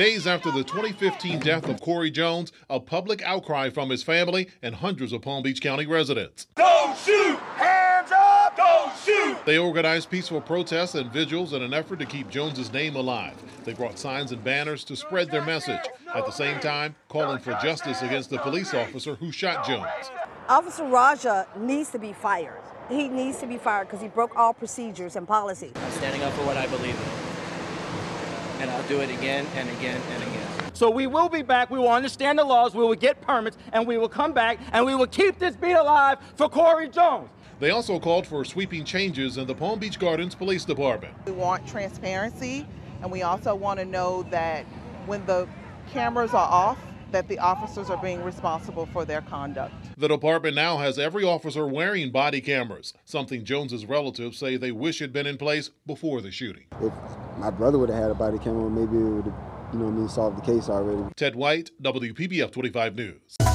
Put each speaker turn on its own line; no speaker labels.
Days after the 2015 death of Corey Jones, a public outcry from his family and hundreds of Palm Beach County residents.
Don't shoot! Hands up! Don't shoot!
They organized peaceful protests and vigils in an effort to keep Jones's name alive. They brought signs and banners to spread their message. At the same time, calling for justice against the police officer who shot Jones.
Officer Raja needs to be fired. He needs to be fired because he broke all procedures and policy.
I'm standing up for what I believe in. And I'll do it again and again and again.
So we will be back. We will understand the laws. We will get permits, and we will come back, and we will keep this beat alive for Corey Jones.
They also called for sweeping changes in the Palm Beach Gardens Police Department.
We want transparency, and we also want to know that when the cameras are off, that the officers are being responsible for their conduct.
The department now has every officer wearing body cameras, something Jones's relatives say they wish had been in place before the shooting.
If my brother would have had a body camera, maybe it would have, you know, I mean, solved the case already.
Ted White, WPBF 25 News.